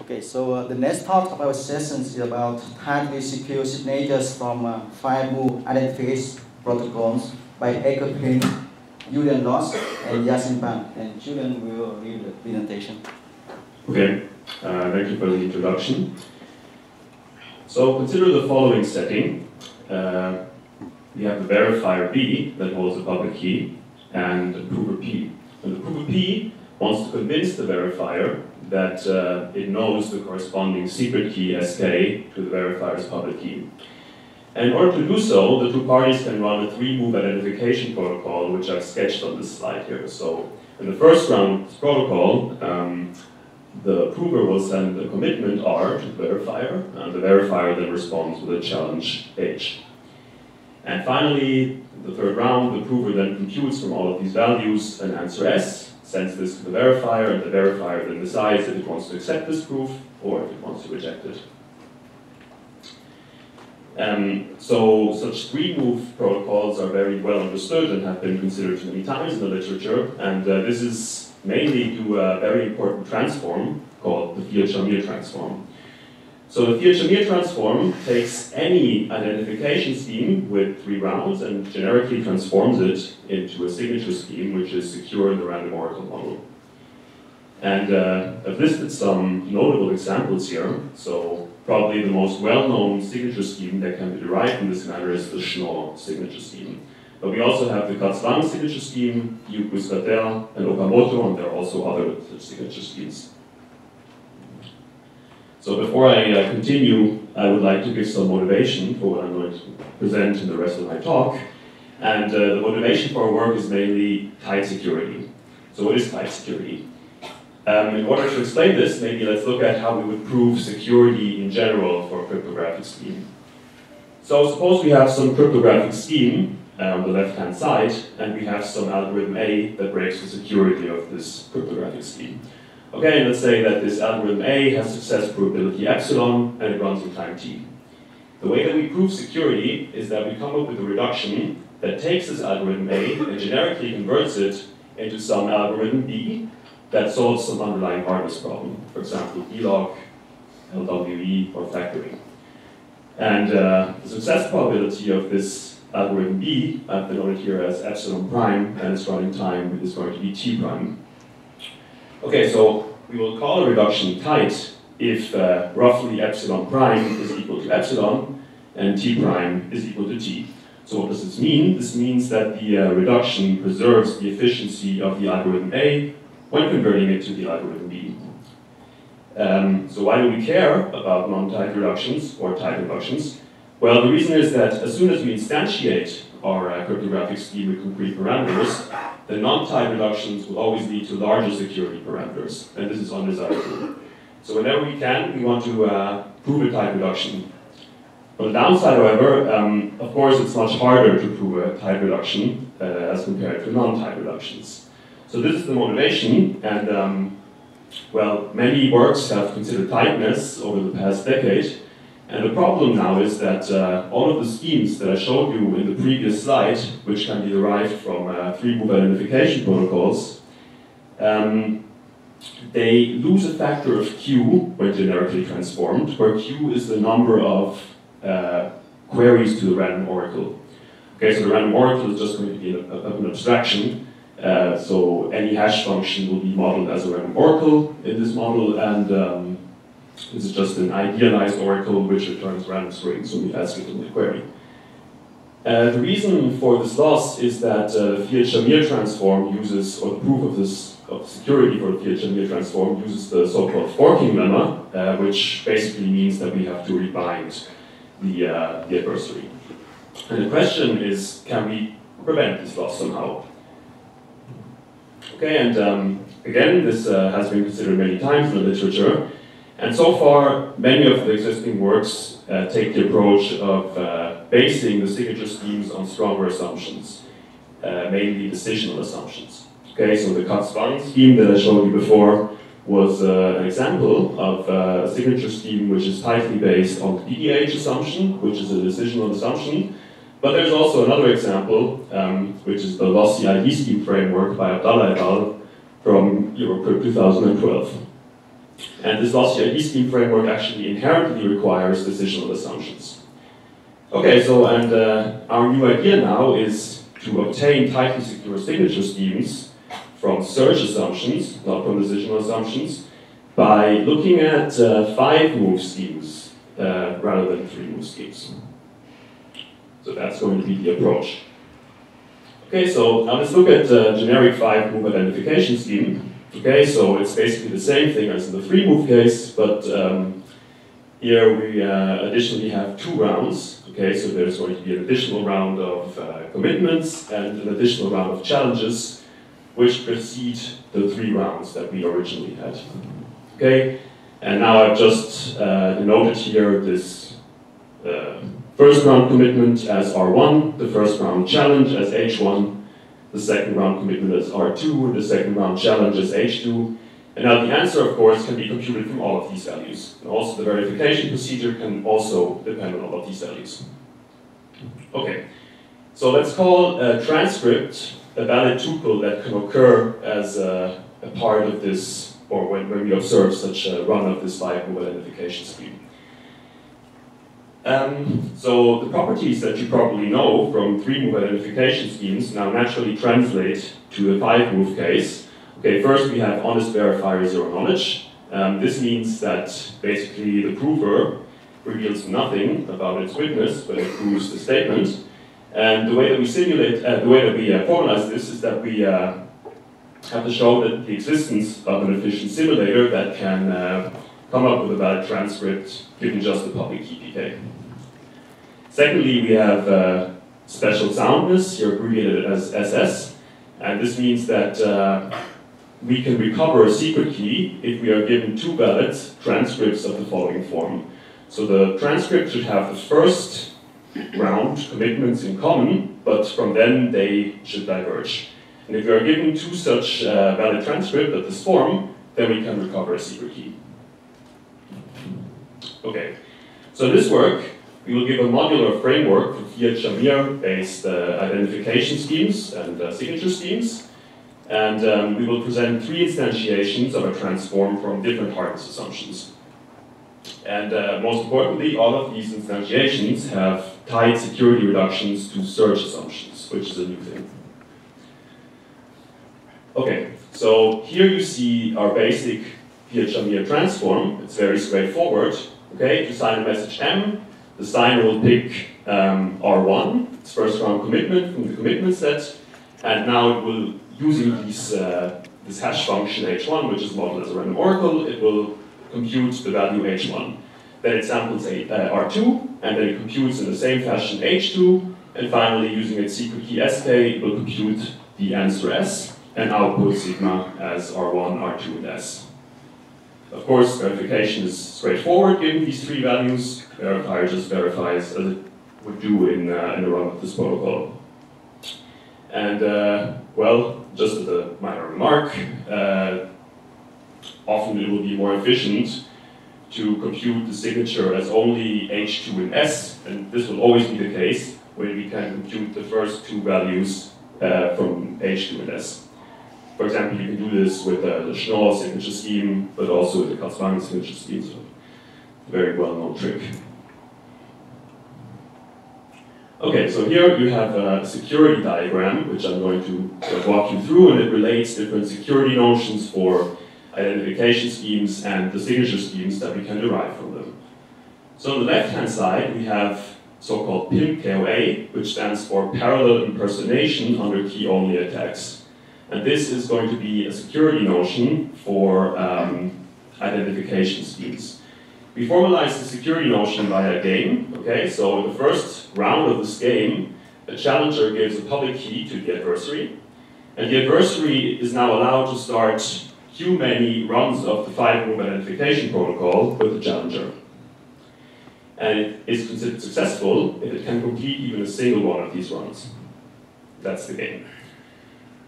Okay, so uh, the next talk of our session is about tightly secure signatures from uh, move identification protocols by Eike Julian Loss, and Jiaxin Pan. And Julian will read the presentation. Okay, uh, thank you for the introduction. So consider the following setting. Uh, we have a verifier B that holds a public key and a prover P. And the prover P wants to convince the verifier that uh, it knows the corresponding secret key SK to the verifier's public key. And in order to do so, the two parties can run a three-move identification protocol, which I've sketched on this slide here. So in the first round protocol, um, the prover will send a commitment R to the verifier, and the verifier then responds with a challenge H. And finally, the third round, the prover then computes from all of these values an answer S, sends this to the verifier, and the verifier then decides if it wants to accept this proof or if it wants to reject it. Um, so such three-move protocols are very well understood and have been considered many times in the literature, and uh, this is mainly due to a very important transform called the Fiat-Shamir transform. So the Fiat-Shamir transform takes any identification scheme with three rounds and generically transforms it into a signature scheme which is secure in the random oracle model. And uh, I've listed some notable examples here. So probably the most well-known signature scheme that can be derived from this matter is the Schnorr signature scheme. But we also have the Katz-Wang signature scheme, Yukusvatel, and Okamoto, and there are also other signature schemes. So before I uh, continue, I would like to give some motivation for what I'm going to present in the rest of my talk. And uh, the motivation for our work is mainly tight security. So what is tight security? Um, in order to explain this, maybe let's look at how we would prove security in general for a cryptographic scheme. So suppose we have some cryptographic scheme uh, on the left-hand side, and we have some algorithm A that breaks the security of this cryptographic scheme. Okay, let's say that this algorithm A has success probability epsilon, and it runs in time t. The way that we prove security is that we come up with a reduction that takes this algorithm A and generically converts it into some algorithm B that solves some underlying hardness problem, for example, DLOG, LWE, or factoring. And uh, the success probability of this algorithm B, I've denoted here as epsilon prime, and its running time is going to be t prime. Okay, so we will call a reduction tight if uh, roughly epsilon prime is equal to epsilon and t prime is equal to t. So what does this mean? This means that the uh, reduction preserves the efficiency of the algorithm A when converting it to the algorithm B. Um, so why do we care about non-tight reductions or tight reductions? Well, the reason is that as soon as we instantiate our uh, cryptographic scheme with concrete parameters, the non-tight reductions will always lead to larger security parameters, and this is undesirable. So whenever we can, we want to uh, prove a tight reduction. On the downside, however, um, of course, it's much harder to prove a tight reduction uh, as compared to non-tight reductions. So this is the motivation, and um, well, many works have considered tightness over the past decade, and the problem now is that uh, all of the schemes that I showed you in the previous slide, which can be derived from uh, three-move identification protocols, um, they lose a factor of q when generically transformed, where q is the number of uh, queries to the random oracle. Okay, so the random oracle is just going to be an, an abstraction, uh, so any hash function will be modeled as a random oracle in this model, and um, this is just an idealized oracle which returns random strings when we ask it the query. Uh, the reason for this loss is that uh, the Fiat-Shamir transform uses, or the proof of this of security for the Fiat-Shamir transform uses the so-called forking lemma, uh, which basically means that we have to rewind the, uh, the adversary. And the question is, can we prevent this loss somehow? Okay, and um, again, this uh, has been considered many times in the literature. And so far, many of the existing works uh, take the approach of uh, basing the signature schemes on stronger assumptions, uh, mainly decisional assumptions. Okay, so the Katz-Wang scheme that I showed you before was uh, an example of uh, a signature scheme which is tightly based on the DDH assumption, which is a decisional assumption, but there's also another example, um, which is the lossy ID scheme framework by Abdalla et al. from Eurocrypt 2012. And this lossy ID scheme framework actually inherently requires decisional assumptions. Okay, so and uh, our new idea now is to obtain tightly secure signature schemes from search assumptions, not from decisional assumptions, by looking at uh, five move schemes uh, rather than three move schemes. So that's going to be the approach. Okay, so now let's look at uh, generic five move identification scheme. Okay, so it's basically the same thing as in the three move case, but um, here we uh, additionally have two rounds. Okay, so there's going to be an additional round of uh, commitments and an additional round of challenges, which precede the three rounds that we originally had. Okay, and now I've just uh, denoted here this uh, first round commitment as R1, the first round challenge as H1, the second round commitment is R2, and the second round challenge is H2. And now the answer, of course, can be computed from all of these values. And also the verification procedure can also depend on all of these values. Okay, so let's call a transcript a valid tuple that can occur as a, a part of this or when, when we observe such a run of this move identification scheme. Um, so the properties that you probably know from three move identification schemes now naturally translate to a five move case. Okay, first we have honest verifier zero knowledge. Um, this means that basically the prover reveals nothing about its witness, but it proves the statement. And the way that we simulate, uh, the way that we uh, formalize this is that we uh, have to show that the existence of an efficient simulator that can uh, come up with a valid transcript given just the public key PK. Secondly, we have uh, special soundness, here abbreviated as SS, and this means that uh, we can recover a secret key if we are given two valid transcripts of the following form. So the transcript should have the first round commitments in common, but from then they should diverge. And if we are given two such uh, valid transcripts of this form, then we can recover a secret key. Okay, so in this work, we will give a modular framework for Fiat-Shamir-based uh, identification schemes and uh, signature schemes. And um, we will present three instantiations of a transform from different hardness assumptions. And uh, most importantly, all of these instantiations have tight security reductions to search assumptions, which is a new thing. Okay, so here you see our basic Fiat-Shamir transform. It's very straightforward. Okay, to sign a message M, the signer will pick um, R1, its first round commitment from the commitment set, and now it will, using these, uh, this hash function H1, which is modeled as a random oracle, it will compute the value H1. Then it samples a, uh, R2, and then it computes in the same fashion H2, and finally, using its secret key SK, it will compute the answer S, and output sigma as R1, R2, and S. Of course, verification is straightforward given these three values. Verifier just verifies as it would do in, uh, in the run of this protocol. And, uh, well, just as a minor remark, uh, often it will be more efficient to compute the signature as only H2 and S, and this will always be the case when we can compute the first two values uh, from H2 and S. For example, you can do this with uh, the Schnorr signature scheme, but also with the Katz-Wang signature scheme, so very well-known trick. Okay, so here you have a security diagram, which I'm going to walk you through, and it relates different security notions for identification schemes and the signature schemes that we can derive from them. So on the left-hand side, we have so-called PIM KOA, which stands for Parallel Impersonation under Key-Only Attacks. And this is going to be a security notion for um, identification schemes. We formalize the security notion via a game, okay? So in the first round of this game, a challenger gives a public key to the adversary, and the adversary is now allowed to start Q many runs of the five-move identification protocol with the challenger. And it is considered successful if it can complete even a single one of these runs. That's the game.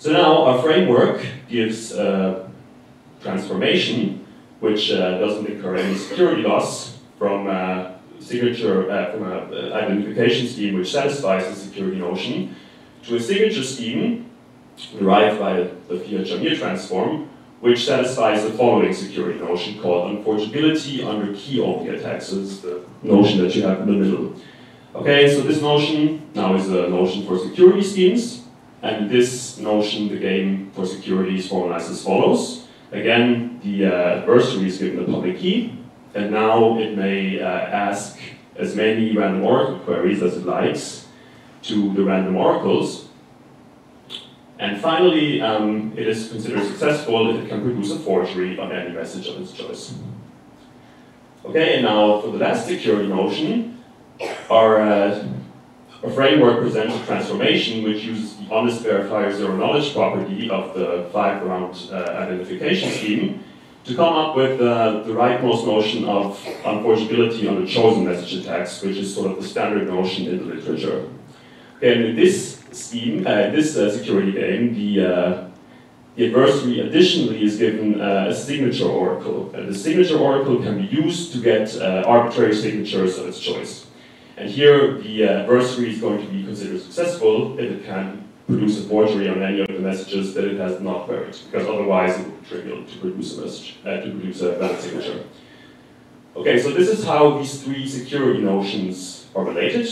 So now our framework gives a transformation which uh, doesn't incur any security loss from a signature, uh, from an identification scheme which satisfies the security notion to a signature scheme derived by the Fiat-Shamir transform which satisfies the following security notion called unforgeability under key-only attacks. So is the notion that you have in the middle. Okay, so this notion now is a notion for security schemes, and this notion, the game for security is formalized as follows. Again, the uh, adversary is given the public key, and now it may uh, ask as many random oracle queries as it likes to the random oracles. And finally, um, it is considered successful if it can produce a forgery on any message of its choice. Okay, and now for the last security notion, our, uh, our framework presents a transformation which uses the honest verifier zero knowledge property of the five round uh, identification scheme to come up with uh, the rightmost notion of unforgeability on the chosen message attacks, which is sort of the standard notion in the literature. And in this scheme, uh, this uh, security game, the, uh, the adversary additionally is given uh, a signature oracle. And the signature oracle can be used to get uh, arbitrary signatures of its choice. And here, the adversary is going to be considered successful if it can produce a forgery on any of the messages that it has not queried, because otherwise it would be trivial to produce a message, uh, to produce a valid signature. Okay, so this is how these three security notions are related.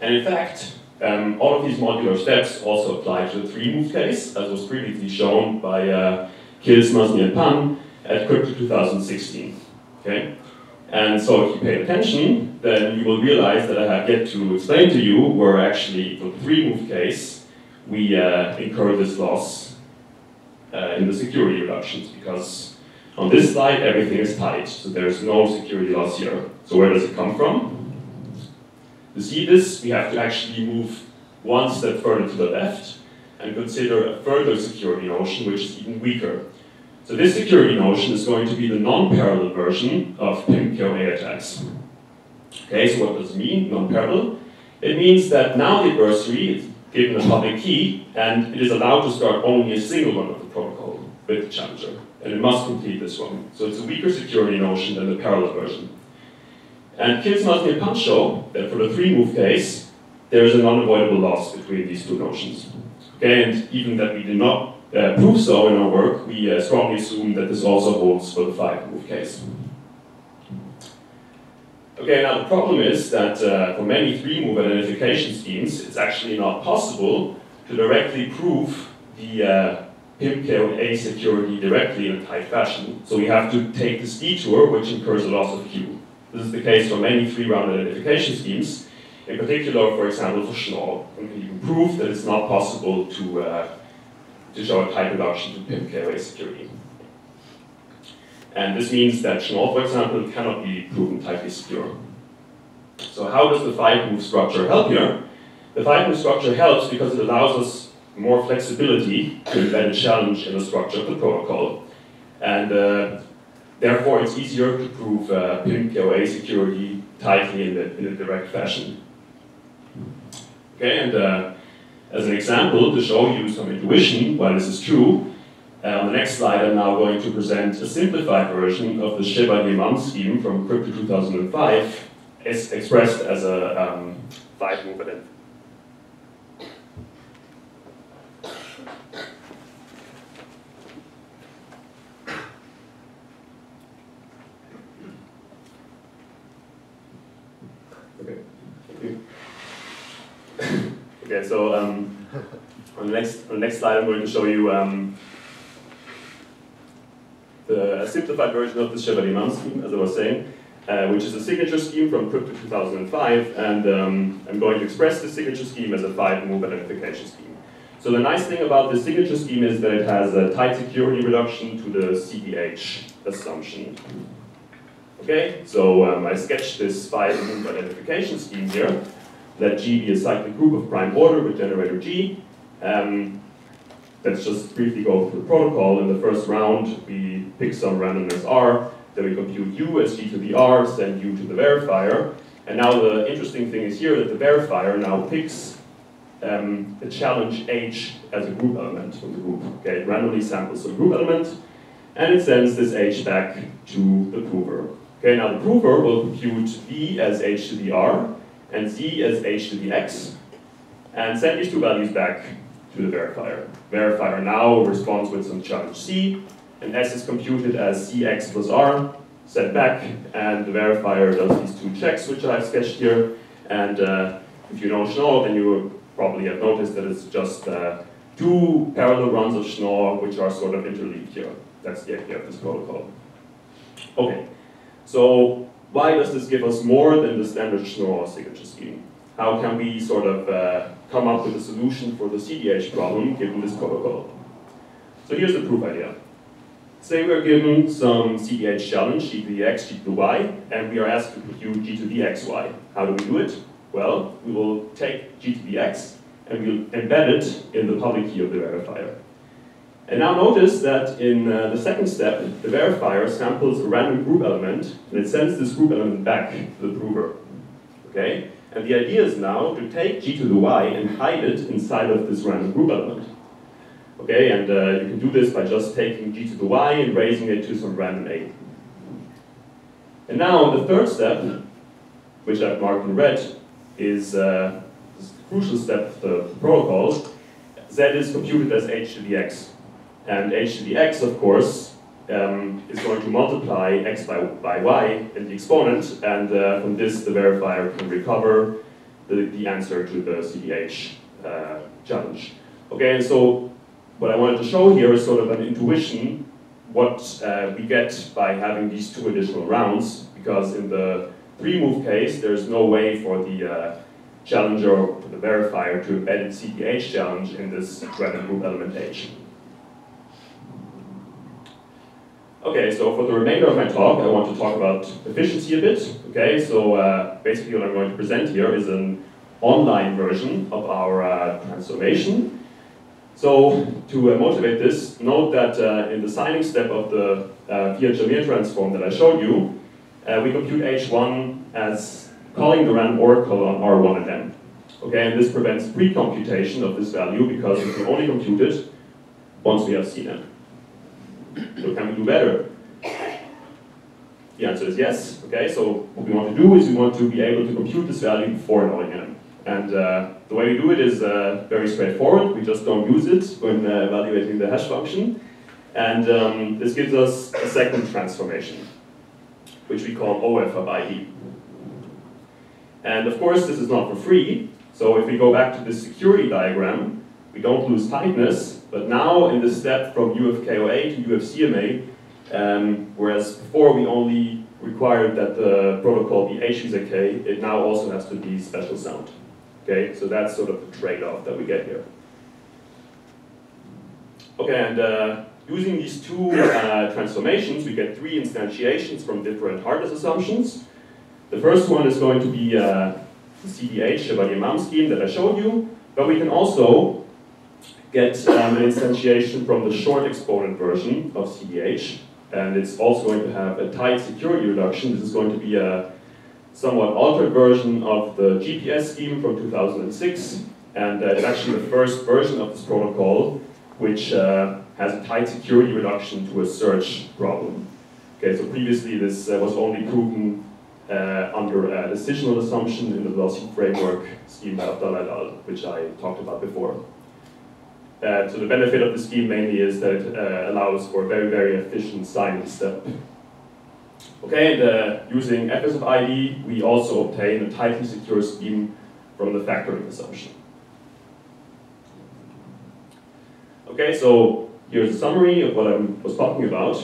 And in fact, um, all of these modular steps also apply to the three-move case, as was previously shown by uh, Kiltz, Masny, and Pan at Crypto 2016. Okay? And so if you pay attention, then you will realize that I have yet to explain to you where actually for the three-move case, we uh, incur this loss uh, in the security reductions because on this slide everything is tight, so there's no security loss here. So where does it come from? To see this, we have to actually move one step further to the left and consider a further security notion which is even weaker. So this security notion is going to be the non-parallel version of PIM KOA attacks. Okay, so what does it mean, non-parallel? It means that now the adversary is given a public key and it is allowed to start only a single one of the protocol with the challenger. And it must complete this one. So it's a weaker security notion than the parallel version. And Masny Pan show that for the three-move case, there is an unavoidable loss between these two notions. Okay, and even that we did not uh, prove so in our work, we uh, strongly assume that this also holds for the five-move case. Okay, now the problem is that uh, for many three-move identification schemes, it's actually not possible to directly prove the uh, PIM-KOA security directly in a tight fashion. So we have to take this detour, which incurs a loss of Q. This is the case for many three-round identification schemes, in particular, for example, for Schnorr. We can even prove that it's not possible to uh, to show a tight reduction to PIM KOA security. And this means that Schnorr, for example, cannot be proven tightly secure. So how does the five-move structure help here? The five-move structure helps because it allows us more flexibility to embed a challenge in the structure of the protocol. And uh, therefore, it's easier to prove uh, PIM security tightly in, the, in a direct fashion. Okay, and uh, as an example, to show you some intuition why this is true, uh, on the next slide I'm now going to present a simplified version of the Chevallier-Mames scheme from Crypto 2005, as expressed as a um, five-move event. Okay, so um, on, the next, on the next slide I'm going to show you um, the simplified version of the Chevallier-Mames scheme, as I was saying, uh, which is a signature scheme from Crypto 2005, and um, I'm going to express the signature scheme as a five-move identification scheme. So the nice thing about the signature scheme is that it has a tight security reduction to the CDH assumption. Okay, so um, I sketched this five-move identification scheme here let G be a cyclic group of prime order with generator G. Um, let's just briefly go through the protocol. In the first round, we pick some randomness R, then we compute U as G to the R, send U to the verifier. And now the interesting thing is here that the verifier now picks um, a challenge H as a group element from the group. Okay, it randomly samples a group element, and it sends this H back to the prover. Okay, now the prover will compute B as H to the R, and z as h to the x, and send these two values back to the verifier. Verifier now responds with some challenge C, and S is computed as Cx plus R, set back, and the verifier does these two checks, which I've sketched here. And uh, if you know Schnorr, then you probably have noticed that it's just uh, two parallel runs of Schnorr, which are sort of interleaved here. That's the idea of this protocol. Okay, so why does this give us more than the standard Schnorr signature scheme? How can we sort of uh, come up with a solution for the CDH problem given this protocol? So here's the proof idea. Say we're given some CDH challenge, g to the x, g to the y, and we are asked to compute g to the xy. How do we do it? Well, we will take g to the x and we'll embed it in the public key of the verifier. And now notice that in uh, the second step, the verifier samples a random group element and it sends this group element back to the prover. Okay? And the idea is now to take g to the y and hide it inside of this random group element. Okay, and uh, you can do this by just taking g to the y and raising it to some random a. And now the third step, which I've marked in red, is uh, this crucial step of the protocol. Z is computed as h to the x. And h to the x, of course, um, is going to multiply x by, by y in the exponent, and uh, from this the verifier can recover the, the answer to the CDH uh, challenge. Okay, and so what I wanted to show here is sort of an intuition what uh, we get by having these two additional rounds, because in the three-move case, there's no way for the uh, challenger or the verifier to embed its CDH challenge in this random group element H. Okay, so for the remainder of my talk, I want to talk about efficiency a bit. Okay, so uh, basically what I'm going to present here is an online version of our uh, transformation. So to uh, motivate this, note that uh, in the signing step of the uh, Fiat-Shamir transform that I showed you, uh, we compute H1 as calling the random oracle on R1 and M. Okay, and this prevents pre-computation of this value because we can only compute it once we have seen it. So can we do better? The answer is yes. Okay, so what we want to do is we want to be able to compute this value before knowing m. And uh, the way we do it is uh, very straightforward. We just don't use it when uh, evaluating the hash function. And um, this gives us a second transformation, which we call OF of ID. And of course, this is not for free. So if we go back to this security diagram, we don't lose tightness, but now in the step from UFKOA to UFCMA, um, whereas before we only required that the protocol be HVZK, it now also has to be special sound. Okay, so that's sort of the trade-off that we get here. Okay, and uh, using these two uh, transformations, we get three instantiations from different hardness assumptions. The first one is going to be uh, the CDH Chevallier-Mames scheme that I showed you, but we can also get um, an instantiation from the short exponent version of CDH, and it's also going to have a tight security reduction. This is going to be a somewhat altered version of the GPS scheme from 2006, and uh, it's actually the first version of this protocol which uh, has a tight security reduction to a search problem. Okay, so previously this uh, was only proven uh, under a decisional assumption in the lossy ID framework scheme by Abdalla which I talked about before. Uh, so the benefit of the scheme mainly is that it uh, allows for a very, very efficient signing step. Okay, and uh, using FS of ID, we also obtain a tightly secure scheme from the factoring assumption. Okay, so here's a summary of what I was talking about.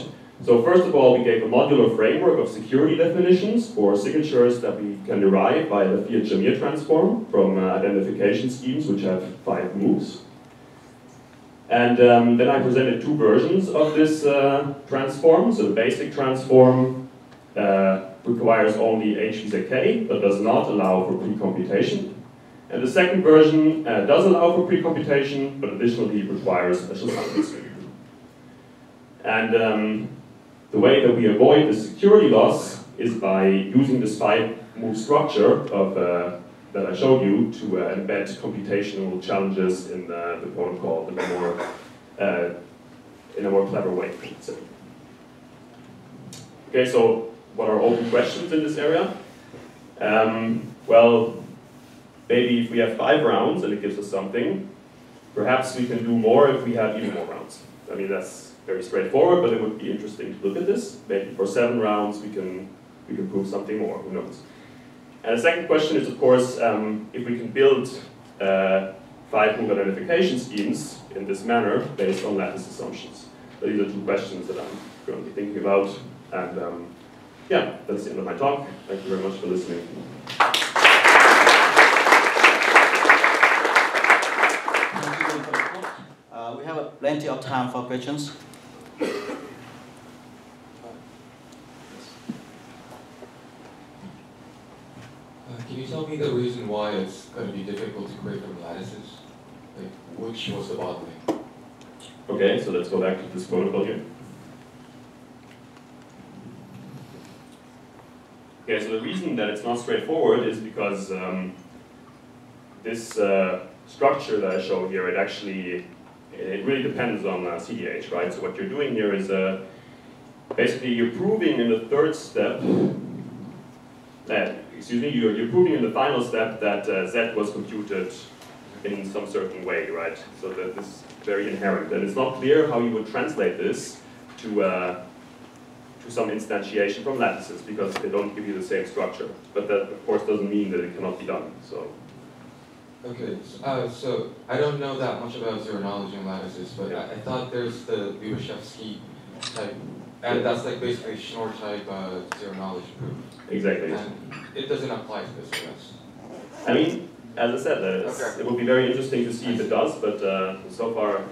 So first of all, we gave a modular framework of security definitions for signatures that we can derive by the Fiat-Shamir transform from uh, identification schemes which have five moves. And um, then I presented two versions of this uh, transform. So the basic transform uh, requires only HVZK, but does not allow for pre-computation. And the second version uh, does allow for pre-computation, but additionally requires special functions. And um, the way that we avoid the security loss is by using this five-move structure of uh, that I showed you to uh, embed computational challenges in the, the protocol in a more uh, in a more clever way. So. Okay, so what are open questions in this area? Um, well, maybe if we have five rounds and it gives us something, Perhaps we can do more if we have even more rounds. I mean, that's very straightforward, but it would be interesting to look at this. Maybe for seven rounds we can, we can prove something more, who knows. And the second question is, of course, um, if we can build uh, identification schemes in this manner based on lattice assumptions. So these are two questions that I'm currently thinking about. And um, yeah, that's the end of my talk. Thank you very much for listening. Uh, we have plenty of time for questions. Uh, can you tell me the reason why it's going to be create from? Like, which was the bottleneck? Okay, so let's go back to this protocol here. Okay, so the reason that it's not straightforward is because um, this uh, structure that I show here, it actually, it really depends on uh, CDH, right? So what you're doing here is uh, basically you're proving in the third step that, excuse me, you're, you're proving in the final step that uh, Z was computed in some certain way, right? So that this is very inherent. And it's not clear how you would translate this to, uh, to some instantiation from lattices because they don't give you the same structure. But that, of course, doesn't mean that it cannot be done. So Okay, so, uh, so I don't know that much about zero knowledge in lattices, but Yeah. I, I thought there's the Lyubashevsky type, and that's like basically Schnorr type uh, zero knowledge proof. exactly. And it doesn't apply to this, I guess. I mean, as I said, uh, Okay. it would be very interesting to see if it does, but uh, so far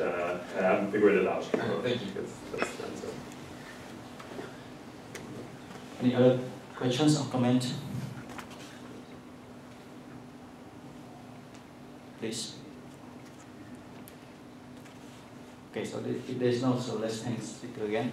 uh, I haven't figured it out. Okay, thank you. That's, that's the answer. Any other questions or comments? Please. Okay, so there's no, so let's thank speaker again.